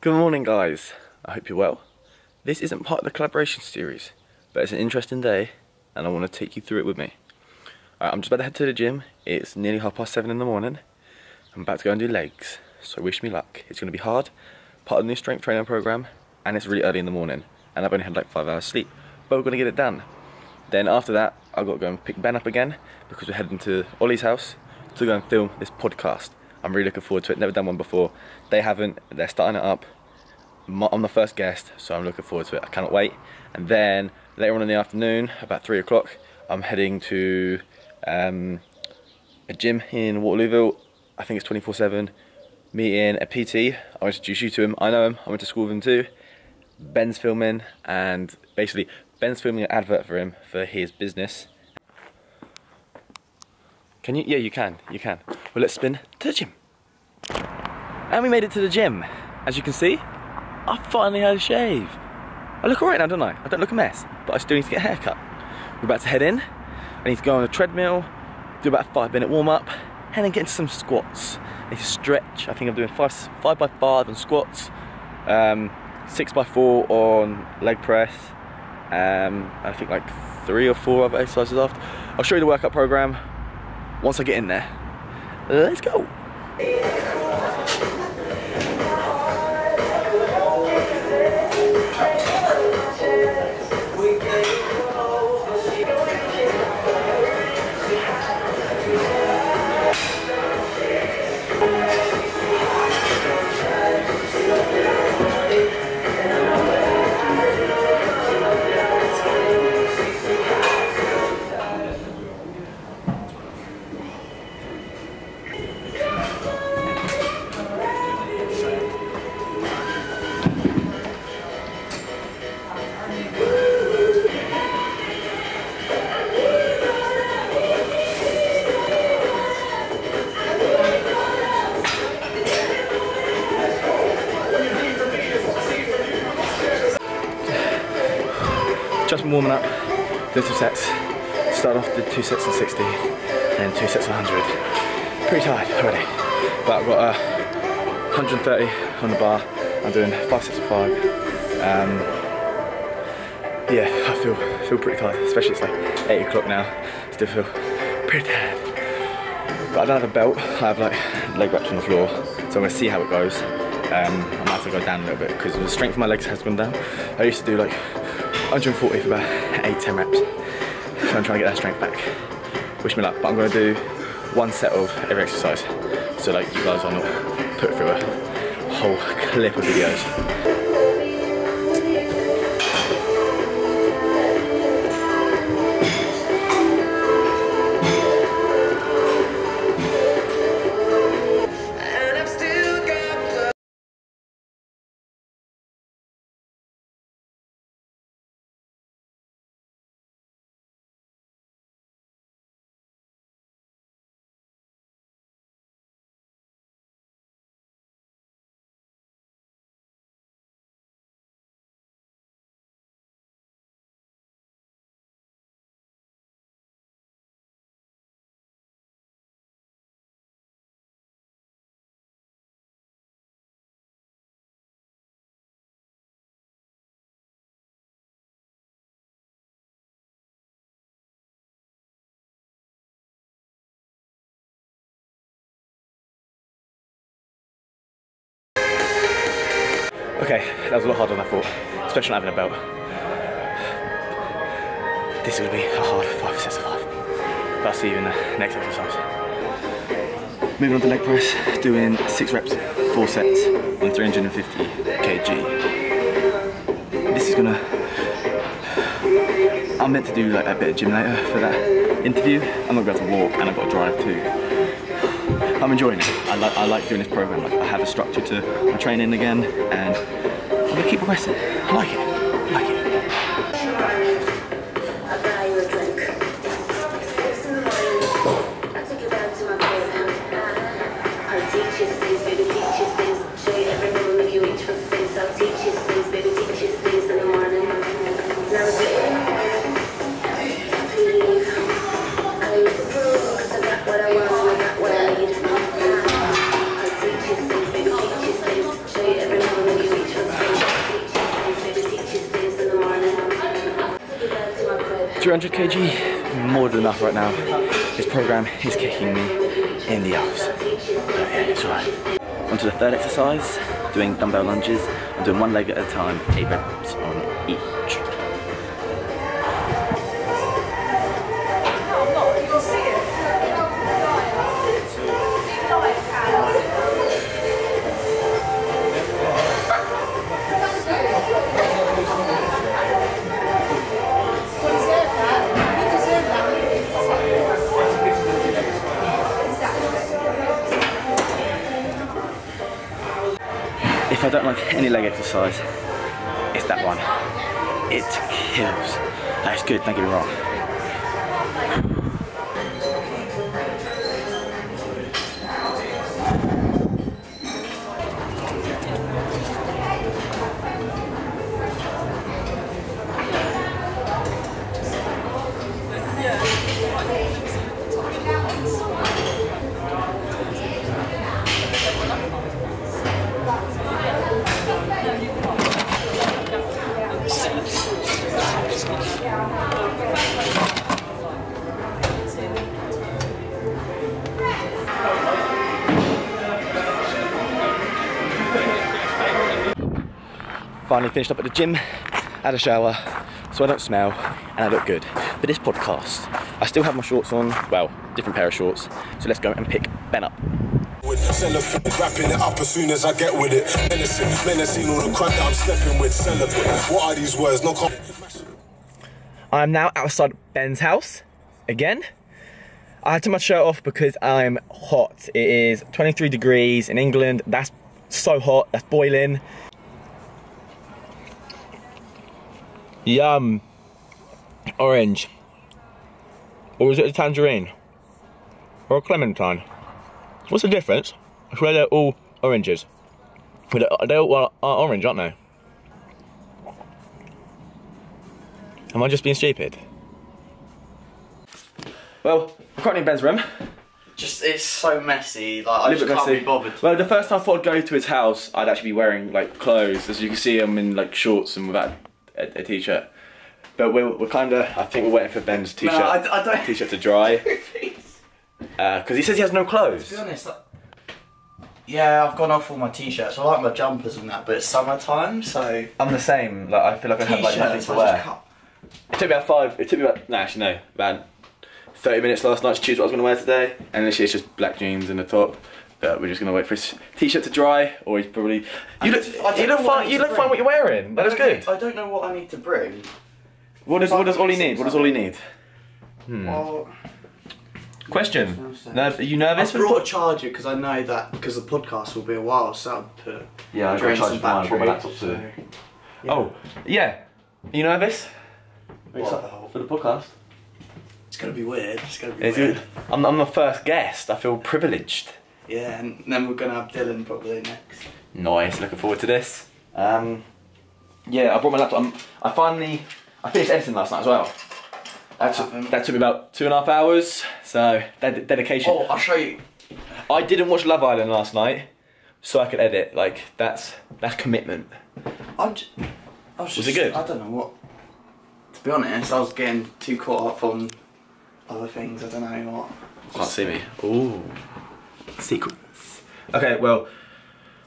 Good morning guys, I hope you're well. This isn't part of the collaboration series, but it's an interesting day and I want to take you through it with me. I'm just about to head to the gym, it's nearly half past seven in the morning. I'm about to go and do legs, so wish me luck. It's going to be hard, part of the new strength training program, and it's really early in the morning, and I've only had like five hours sleep, but we're going to get it done. Then after that, I've got to go and pick Ben up again, because we're heading to Ollie's house to go and film this podcast. I'm really looking forward to it. Never done one before. They haven't. They're starting it up. I'm the first guest, so I'm looking forward to it. I cannot wait. And then later on in the afternoon, about three o'clock, I'm heading to um, a gym in Waterlooville. I think it's 24/7. Meeting a PT. I'll introduce you to him. I know him. I went to school with him too. Ben's filming, and basically Ben's filming an advert for him for his business. Can you? Yeah, you can. You can. Well, let's spin to the gym. And we made it to the gym. As you can see, I finally had a shave. I look alright now, don't I? I don't look a mess, but I still need to get a haircut. We're about to head in. I need to go on a treadmill, do about a five minute warm up, and then get into some squats. I need to stretch. I think I'm doing five, five by five on squats, um, six by four on leg press, um, I think like three or four other exercises after. I'll show you the workout program once I get in there. Let's go. Warming up, do some sets. Start off the two sets of 60, and two sets of 100. Pretty tired already, but I've got uh, 130 on the bar. I'm doing five sets of five. Um, yeah, I feel feel pretty tired, especially it's like 8 o'clock now. Still feel pretty tired. But I don't have a belt, I have like leg wraps on the floor, so I'm gonna see how it goes. Um, I might have to go down a little bit because the strength of my legs has gone down. I used to do like 140 for about 8 10 reps. So I'm trying to get that strength back. Wish me luck, but I'm going to do one set of every exercise. So like you guys are not put through a whole clip of videos. Okay, that was a lot harder than I thought, especially not having a belt. This is going to be a hard five sets of five. But I'll see you in the next exercise. Moving on to leg press, doing six reps, four sets on 350 kg. This is gonna, I'm meant to do like a bit of gym later for that interview. I'm not to have to walk and I've got to drive too. I'm enjoying it. I, li I like doing this program. Like, I have a structure to my training again, and gonna keep progressing. I like it. Kg, more than enough right now. This program is kicking me in the. But yeah, it's alright. On to the third exercise, doing dumbbell lunges. I'm doing one leg at a time, eight reps exercise, it's that one. It kills. That is good, don't get me wrong. Finally finished up at the gym, had a shower, so I don't smell and I look good. For this podcast, I still have my shorts on, well, different pair of shorts, so let's go and pick Ben up. with cellophane, wrapping it up as soon as I get with it. Menacing, menacing all the crowd that I'm stepping with. Celebrate. What are these words? No com- I'm now outside Ben's house again. I had to take my shirt off because I'm hot. It is 23 degrees in England. That's so hot. That's boiling. Yum. Orange. Or is it a tangerine? Or a clementine? What's the difference? I swear they're all oranges. But They're they're all are orange, aren't they? Am I just being stupid? Well, I'm currently in Ben's room. Just it's so messy. Like I A just can't messy. be bothered. Well, the first time I thought I'd go to his house, I'd actually be wearing like clothes. As you can see, I'm in like shorts and without a, a t-shirt. But we're, we're kind of, I think we're waiting for Ben's t-shirt, No, I, I don't. t-shirt to dry. Because uh, he says he has no clothes. To be honest, like, yeah, I've gone off all my t-shirts. I like my jumpers and that, but it's summertime, so I'm the same. Like I feel like I have like nothing to wear. It took me about five. It took me about no, actually no, about thirty minutes last night to choose what I was going to wear today, and literally it's just black jeans and a top. But we're just going to wait for his t-shirt to dry, or he's probably. You look, I you look fine. You look fine. What you're wearing. That I is good. I don't know what I need to bring. What does what does Ollie need? What does Ollie need? Well, Question. I Ner- are you nervous? I've brought a charger because I know that because the podcast will be a while, so I'll put Yeah, I've got a drain charger some for mine, I've got my laptop too. so- Oh, yeah. Are you nervous What? for the podcast? It's gonna be weird. It's gonna be It's weird. good. I'm, I'm the first guest. I feel privileged. Yeah, and then we're gonna have Dylan probably next. Nice. Looking forward to this. Um, yeah, I brought my laptop. I'm, I finally I finished editing last night as well. That took, that took me about two and a half hours. So ded- dedication. Oh, I'll show you. I didn't watch Love Island last night, so I could edit. Like that's that's commitment. I'm j- I was, Was just, it good? I don't know what. To be honest, I was getting too caught up on other things. I don't know what. Can't see me. Ooh. Secrets. Okay, well,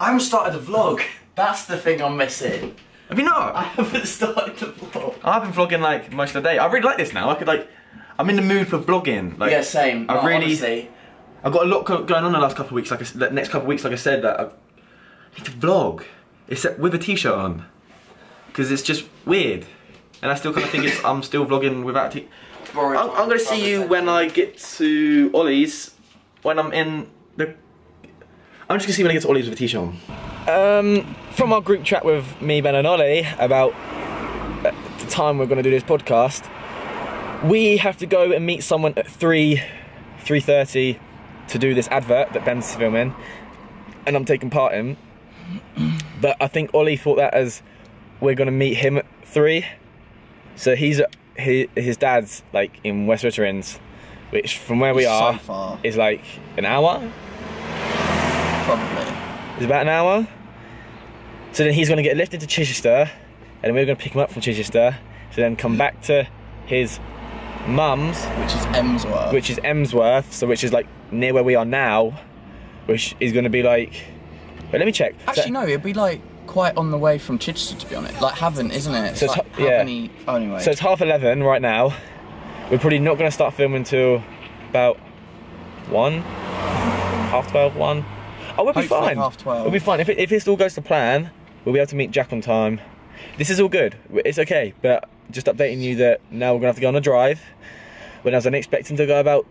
I haven't started a vlog. That's the thing I'm missing. have you not? I haven't started the vlog. I've been vlogging like most of the day. I really like this now. I could like, I'm in the mood for vlogging. Like, yeah, same. I really, honestly, I've got a lot going on the last couple of weeks. Like I, the next couple of weeks, like I said, that I need to vlog, except with a t-shirt on, because it's just weird. And I still kind of think it's I'm still vlogging without a t. I'm, I'm gonna see you when I get to Ollie's, when I'm in the. I'm just gonna see when I get to Ollie's with a t-shirt on. Um, from our group chat with me, Ben, and Ollie about uh, the time we're gonna do this podcast, we have to go and meet someone at three, three thirty, to do this advert that Ben's filming, and I'm taking part in. But I think Ollie thought that as we're gonna meet him at three. So he's his, his dad's like in West Witterings, which from where we So are far. is like an hour. Probably. It's about an hour. So then he's gonna get lifted to Chichester, and we're gonna pick him up from Chichester. So then come back to his mum's, Which is Emsworth. which is Emsworth, so which is like near where we are now, which is going to be like. Wait, let me check. So- Actually, no, it'd be like quite on the way from Chichester, to be honest. Like Havant, isn't it? It's So it's like h- yeah. Havant-y- oh, anyway. So it's half eleven right now. We're probably not going to start filming until about one, half twelve, one. Oh, we'll be fine. half 12. We'll be fine. If it, if this all goes to plan, we'll be able to meet Jack on time. This is all good. It's okay. But just updating you that now we're going to have to go on a drive. When I was only expecting to go about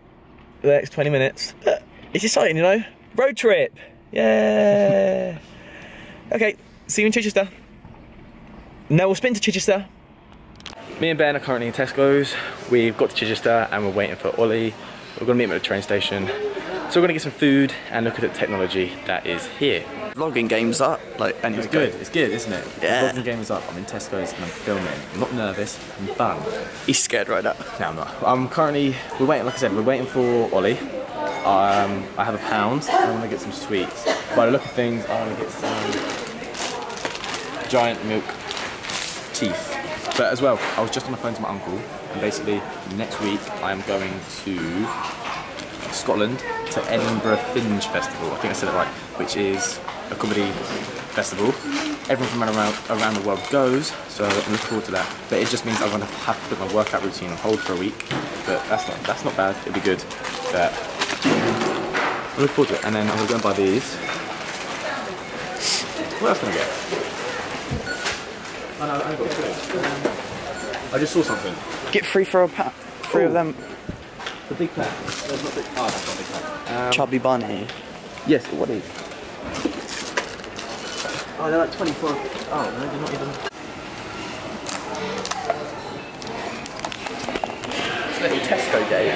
the next 20 minutes. But it's exciting, you know? Road trip. Yeah. okay, see you in Chichester. Now we'll spin to Chichester. Me and Ben are currently in Tesco's. We've got to Chichester and we're waiting for Ollie. We're gonna meet him at the train station. So we're gonna get some food and look at the technology that is here. vlogging games up. Like, anyway, It's good, it's good, isn't it? Yeah. Vlogging games up. I'm in Tesco's and I'm filming. I'm not nervous, I'm fun. He's scared right now. No, I'm not. I'm currently, we're waiting, like I said, we're waiting for Ollie. Um, I have a pound I'm gonna get some sweets. By the look of things, I'm gonna get some giant milk teeth. But as well, I was just on the phone to my uncle and basically next week I am going to Scotland to Edinburgh Fringe Festival. I think I said it right, which is a comedy festival. Everyone from around around the world goes, so I'm looking forward to that. But it just means I'm gonna have to put my workout routine on hold for a week. But that's not that's not bad. It'll be good. But I look forward to it. And then I'm gonna go and buy these. What else can I get? Oh, no, I got. Um, I just saw something. Get free for a pack. Three of them. The big pack. There's not big. Oh, that's not big pack. Um, Chubby bunny. Yes, what is? Oh, they're like 24. Oh, no, they're not even. It's a little Tesco day.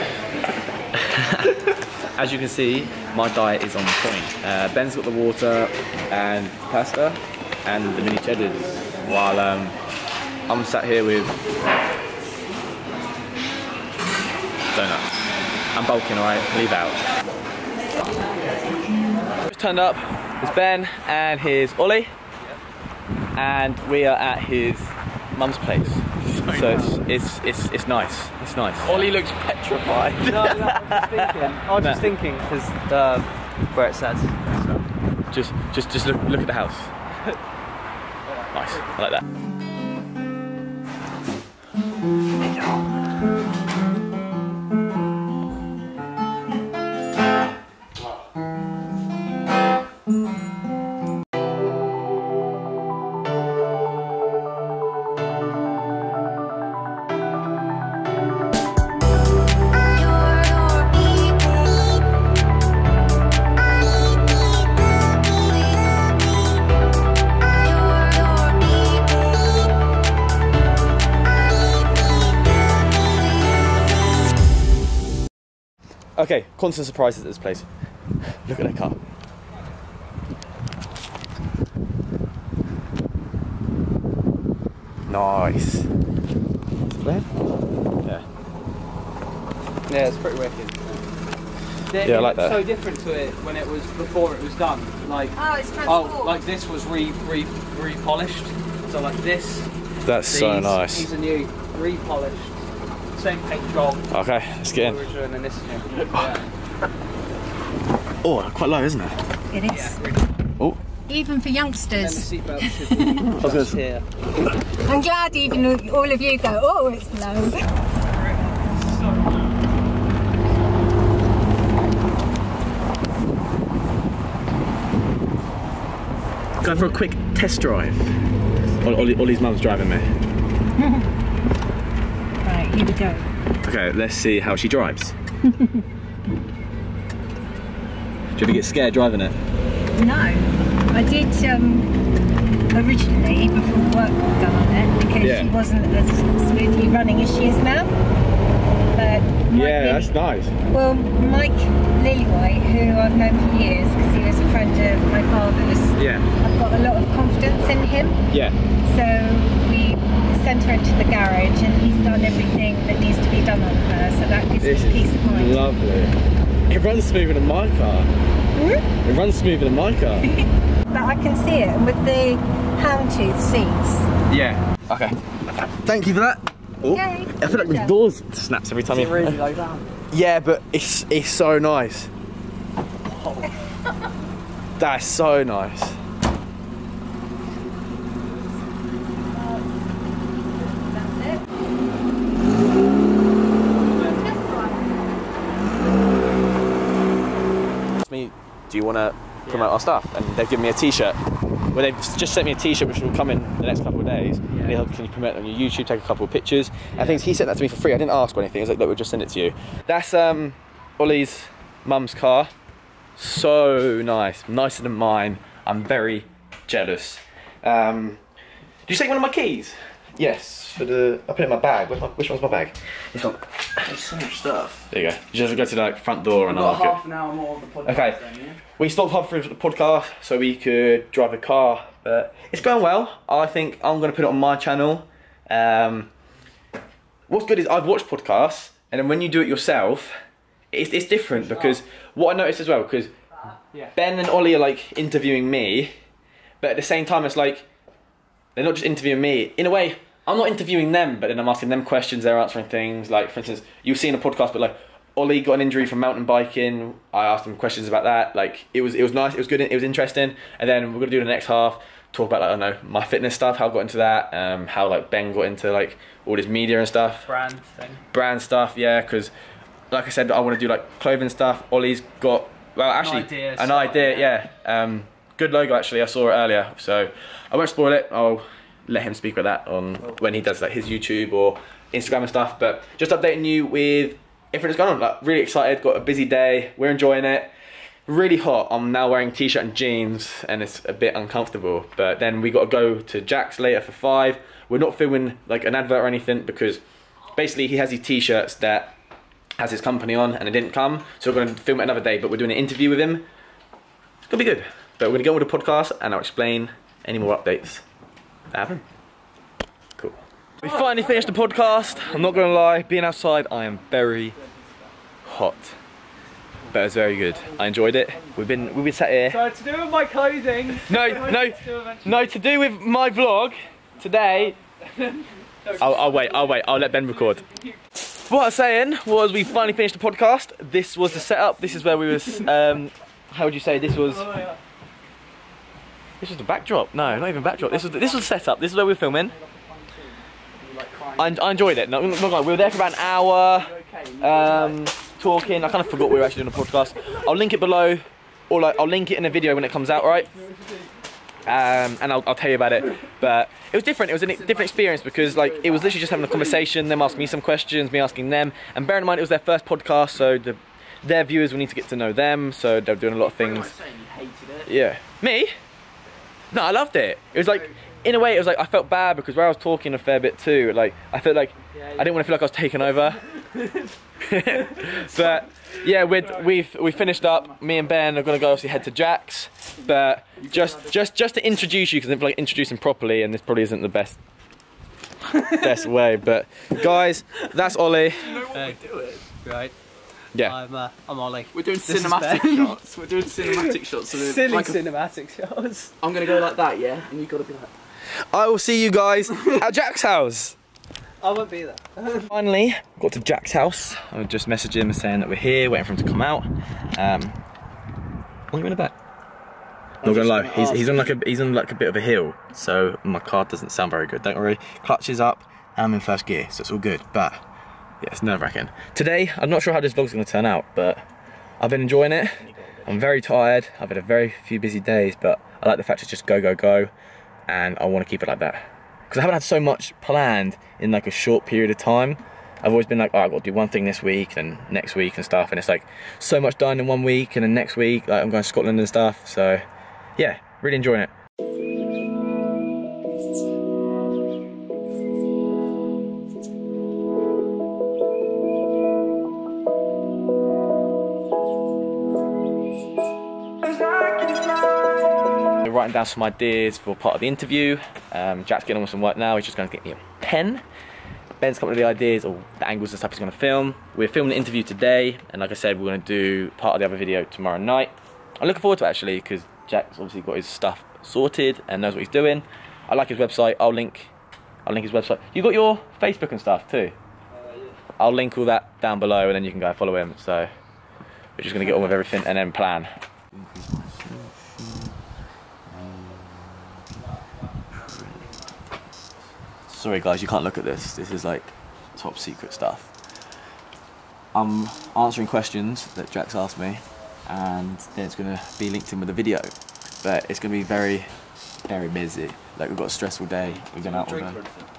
As you can see, my diet is on point. Uh, Ben's got the water and pasta and the mini cheddars, while um, I'm sat here with Bulking, alright? Leave out. Just turned up. It's Ben and here's Ollie. And we are at his mum's place. So, it's, it's it's it's nice. It's nice. Ollie looks petrified. No, no, I was just thinking. I was just thinking because uh, where it says. Just just just look look at the house. Nice. I like that. Constant surprises at this place. Look at that car. Nice. Where? Yeah. Yeah, it's pretty wicked. Yeah, Yeah, I like looked that. So different to it when it was before it was done. Like Oh, it's transformed. oh, like this was re re repolished. So like this. That's so nice. These are new, repolished. Same paint job. Okay, let's get in. Original and this is new. Yeah. Oh, quite low, isn't it? It is. Oh. Even for And the youngsters. seatbelt should be gonna just here. I'm glad even all of you go, oh, it's low. Go for a quick test drive. Ollie, Ollie, Ollie's mum's driving me. Here we go. Okay, let's see how she drives. Do you ever get scared driving it? No, I did um, originally before work got done on it because Yeah. she wasn't as smoothly running as she is now. But Mike yeah, that's nice. Well, Mike Lillywhite, who I've known for years because he was a friend of my father's, Yeah, I've got a lot of confidence in him. yeah. So sent her into the garage and he's done everything that needs to be done on her, so that gives This me peace of mind. lovely. It runs smoother than my car. Hmm? It runs smoother than my car. But I can see it with the houndtooth seats. yeah. Okay. Thank you for that. Oh, Yay, I feel like the doors snaps every time you. really like that. Yeah, but it's it's so nice. That's so nice. That's it. asked me, do you want to promote our stuff? And they've given me a T-shirt. Well, they've just sent me a T-shirt which will come in the next couple of days. And he'll, can you promote it on your YouTube, take a couple of pictures? I think he sent that to me for free. I didn't ask or anything. He was like, look, we'll just send it to you. That's um, Ollie's mum's car. So nice, nicer than mine. I'm very jealous. Um, did you take one of my keys? Yes, for the. I put it in my bag. My, which one's my bag? This one. There's so much stuff. There you go. You just go to the like, front door and We've got unlock it. half an hour more of the podcast Okay. then, yeah? We stopped halfway through the podcast so we could drive a car, but it's going well. I think I'm going to put it on my channel. Um, what's good is I've watched podcasts, and then when you do it yourself, it's, it's different because what I noticed as well, because Ben and Ollie are like interviewing me, but at the same time, it's like they're not just interviewing me. In a way, I'm not interviewing them, but then I'm asking them questions. They're answering things. Like, for instance, you've seen a podcast, but like Ollie got an injury from mountain biking. I asked him questions about that. Like, it was it was nice. It was good. It was interesting. And then we're gonna do the next half. Talk about like I don't know my fitness stuff. How I got into that. Um, how like Ben got into like all this media and stuff Brand thing. brand stuff, yeah, because like I said, I want to do like clothing stuff. Ollie's got well, actually, idea, an so, idea, yeah. Um, good logo actually. I saw it earlier, so I won't spoil it. I'll let him speak about that on when he does like his YouTube or Instagram and stuff. But just updating you with everything that's going on. Like really excited. Got a busy day. We're enjoying it. Really hot. I'm now wearing t-shirt and jeans, and it's a bit uncomfortable. But then we got to go to Jack's later for five. We're not filming like an advert or anything because basically he has these t-shirts that has his company on and it didn't come so we're going to film it another day but we're doing an interview with him it's to be good but we're to go on with the podcast and I'll explain any more updates that cool we finally finished the podcast I'm not going to lie being outside I am very hot but it's very good I enjoyed it we've been we've been sat here So to do with my clothing. no no no to do with my vlog today I'll, I'll wait I'll wait I'll let Ben record what I was saying was we finally finished the podcast. This was the setup. This is where we was. Um, how would you say this was? This is the backdrop. No, not even backdrop. This was this was the setup. This is where we were filming. I, I enjoyed it. No, not we were there for about an hour, um, talking. I kind of forgot we were actually doing a podcast. I'll link it below, or like I'll link it in a video when it comes out. Right? um, and I'll, I'll tell you about it. But it was different. It was a different experience because like it was literally just having a conversation, them asking me some questions, me asking them. And bear in mind, it was their first podcast, so the, their viewers will need to get to know them. So they're doing a lot of things. saying you hated it. Yeah, me? No, I loved it. It was like, in a way, it was like I felt bad because where I was talking a fair bit too. Like I felt like I didn't want to feel like I was taken over. but yeah, we'd, we've we finished up. Me and Ben are gonna go obviously head to Jack's. But just just just to introduce you, because I didn't feel like introducing properly, and this probably isn't the best best way. But guys, that's Ollie. do Hey, right. Yeah. I'm uh, I'm Ollie. We're doing This cinematic shots. We're doing cinematic shots. So Silly like a- cinematic shots. I'm gonna go like that, yeah, and you've gotta be like. I will see you guys at Jack's house. I won't be there. Finally, got to Jack's house. I just messaged him saying that we're here, waiting for him to come out. Um, what are you in the back? Not gonna lie, he's, he's on like a he's on like a bit of a hill, so my car doesn't sound very good. Don't worry, clutch is up. and I'm in first gear, so it's all good. But yeah, it's nerve wracking. Today, I'm not sure how this vlog's gonna turn out, but I've been enjoying it. I'm very tired. I've had a very few busy days, but I like the fact it's just go go go, and I want to keep it like that because I haven't had so much planned in like a short period of time. I've always been like, oh, I've got to do one thing this week and next week and stuff, and it's like so much done in one week, and then next week like I'm going to Scotland and stuff. So yeah, really enjoying it. We're writing down some ideas for part of the interview. Um, Jack's getting on with some work now. He's just going to get me a pen. Ben's coming up with the ideas or the angles and stuff he's going to film. We're filming the interview today, and like I said, we're going to do part of the other video tomorrow night. I'm looking forward to it actually because Jack's obviously got his stuff sorted and knows what he's doing. I like his website. I'll link. I'll link his website. You got your Facebook and stuff too. I'll link all that down below, and then you can go follow him. So we're just gonna get on with everything and then plan. Sorry guys, you can't look at this. This is like top secret stuff. I'm answering questions that Jack's asked me, and then it's gonna be linked in with a video. But it's gonna be very, very busy. Like we've got a stressful day. We've been out all day.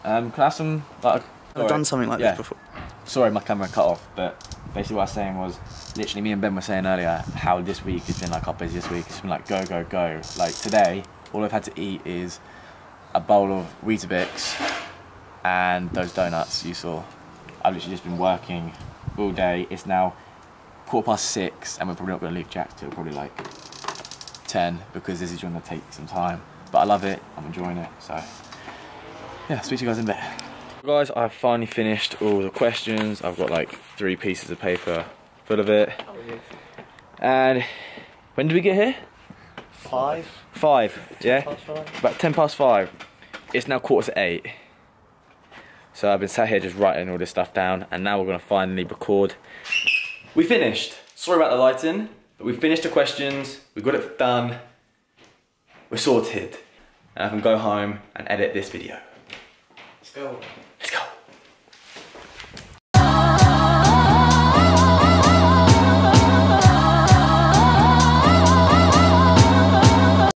Um, can I have some? Like, I've done something like Yeah. this before. Sorry, my camera cut off. But basically, what I was saying was, literally, me and Ben were saying earlier how this week has been like our busiest week. It's been like go, go, go. Like today, all I've had to eat is a bowl of Weetabix and those donuts you saw. I've literally just been working all day. It's now quarter past six, and we're probably not going to leave Jack till probably like ten because this is going to take some time. But I love it. I'm enjoying it. So yeah, speak to you guys in a bit. Guys, I've finally finished all the questions. I've got like three pieces of paper full of it. Oh, and when did we get here? Five. Five, yeah? Past five. About 10 past five. It's now quarter to eight. So I've been sat here just writing all this stuff down, and now we're gonna finally record. We finished. Sorry about the lighting, but we finished the questions, we got it done, we're sorted. And I can go home and edit this video. Let's go.